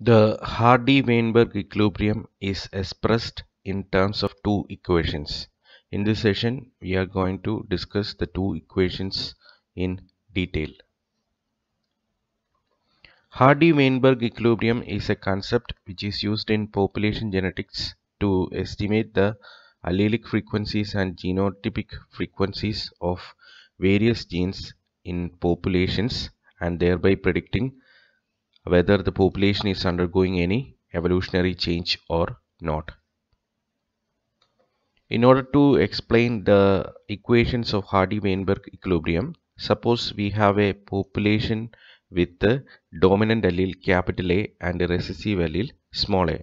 The Hardy-Weinberg equilibrium is expressed in terms of two equations. In this session, we are going to discuss the two equations in detail. Hardy-Weinberg equilibrium is a concept which is used in population genetics to estimate the allelic frequencies and genotypic frequencies of various genes in populations and thereby predicting whether the population is undergoing any evolutionary change or not. In order to explain the equations of Hardy-Weinberg equilibrium, suppose we have a population with the dominant allele capital A and a recessive allele small a.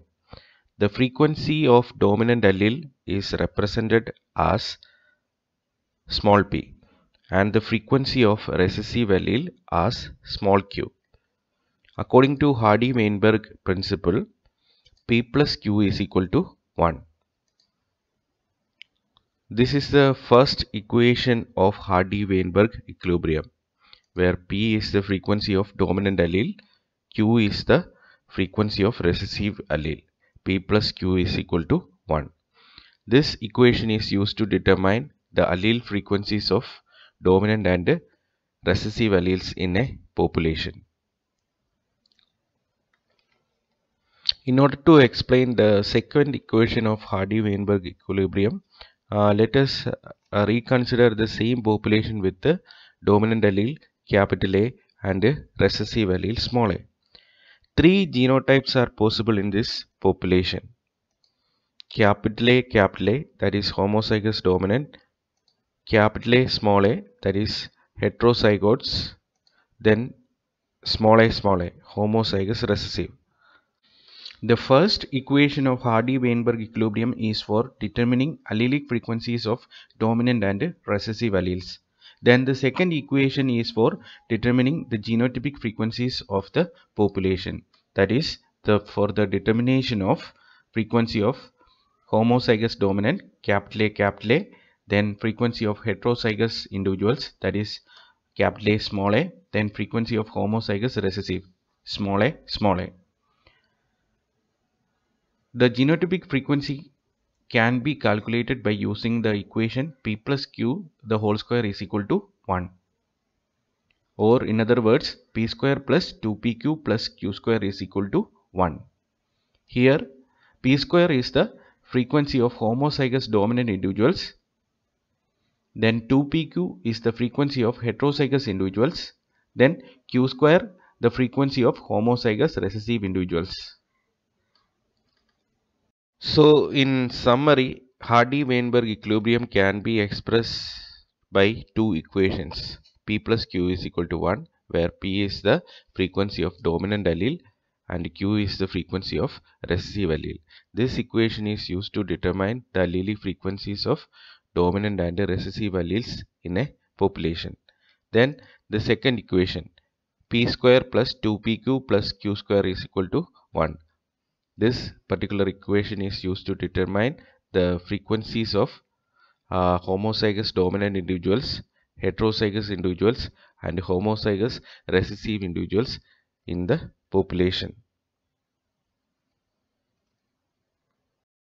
The frequency of dominant allele is represented as small p and the frequency of recessive allele as small q. According to Hardy-Weinberg principle, P plus Q is equal to 1. This is the first equation of Hardy-Weinberg equilibrium, where P is the frequency of dominant allele, Q is the frequency of recessive allele. P plus Q is equal to 1. This equation is used to determine the allele frequencies of dominant and recessive alleles in a population. In order to explain the second equation of Hardy-Weinberg equilibrium, uh, let us uh, reconsider the same population with the dominant allele capital A and recessive allele small a. Three genotypes are possible in this population. Capital A capital A that is homozygous dominant, capital A small a that is heterozygotes, then small a small a homozygous recessive. The first equation of Hardy-Weinberg equilibrium is for determining allelic frequencies of dominant and recessive alleles. Then the second equation is for determining the genotypic frequencies of the population. That is the for the determination of frequency of homozygous dominant capital A capital A then frequency of heterozygous individuals that is capital A small a then frequency of homozygous recessive small a small a. The genotypic frequency can be calculated by using the equation p plus q the whole square is equal to 1 or in other words p square plus 2pq plus q square is equal to 1. Here p square is the frequency of homozygous dominant individuals then 2pq is the frequency of heterozygous individuals then q square the frequency of homozygous recessive individuals. So in summary, Hardy-Weinberg equilibrium can be expressed by two equations. P plus Q is equal to 1 where P is the frequency of dominant allele and Q is the frequency of recessive allele. This equation is used to determine the allelic frequencies of dominant and recessive alleles in a population. Then the second equation P square plus 2PQ plus Q square is equal to 1 this particular equation is used to determine the frequencies of uh, homozygous dominant individuals, heterozygous individuals and homozygous recessive individuals in the population.